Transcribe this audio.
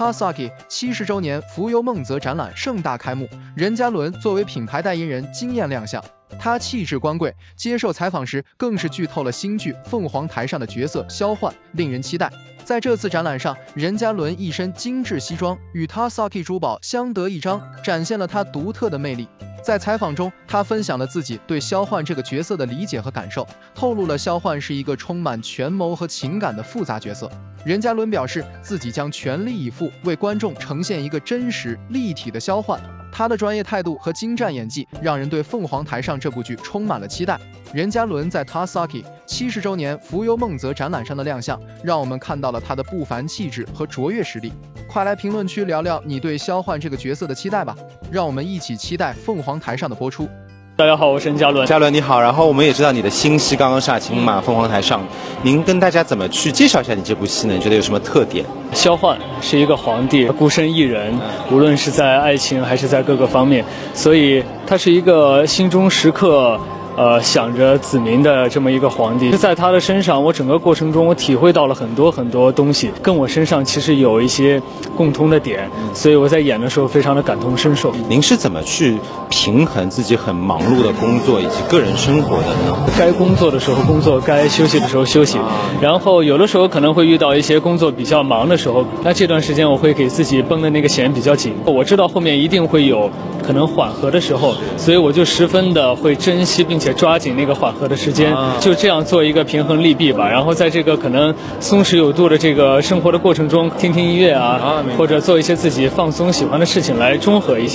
Tasaki 七十周年浮游梦泽展览盛大开幕，任嘉伦作为品牌代言人惊艳亮相。他气质光贵，接受采访时更是剧透了新剧《凤凰台》上的角色萧焕，令人期待。在这次展览上，任嘉伦一身精致西装，与 Tasaki 珠宝相得益彰，展现了他独特的魅力。在采访中，他分享了自己对萧焕这个角色的理解和感受，透露了萧焕是一个充满权谋和情感的复杂角色。任嘉伦表示，自己将全力以赴为观众呈现一个真实立体的萧焕。他的专业态度和精湛演技，让人对《凤凰台上》这部剧充满了期待。任嘉伦在 Tasaki 七十周年浮游梦泽展览上的亮相，让我们看到了他的不凡气质和卓越实力。快来评论区聊聊你对肖焕这个角色的期待吧！让我们一起期待《凤凰台上》的播出。大家好，我是任嘉伦。嘉伦你好，然后我们也知道你的新戏刚刚杀青嘛，《凤凰台上》，您跟大家怎么去介绍一下你这部戏呢？你觉得有什么特点？萧焕是一个皇帝，孤身一人，无论是在爱情还是在各个方面，所以他是一个心中时刻。呃，想着子民的这么一个皇帝，在他的身上，我整个过程中我体会到了很多很多东西，跟我身上其实有一些共通的点，所以我在演的时候非常的感同身受。您是怎么去平衡自己很忙碌的工作以及个人生活的呢？该工作的时候工作，该休息的时候休息，然后有的时候可能会遇到一些工作比较忙的时候，那这段时间我会给自己绷的那个弦比较紧，我知道后面一定会有可能缓和的时候，所以我就十分的会珍惜并。且抓紧那个缓和的时间，就这样做一个平衡利弊吧。然后在这个可能松弛有度的这个生活的过程中，听听音乐啊，或者做一些自己放松喜欢的事情来中和一下。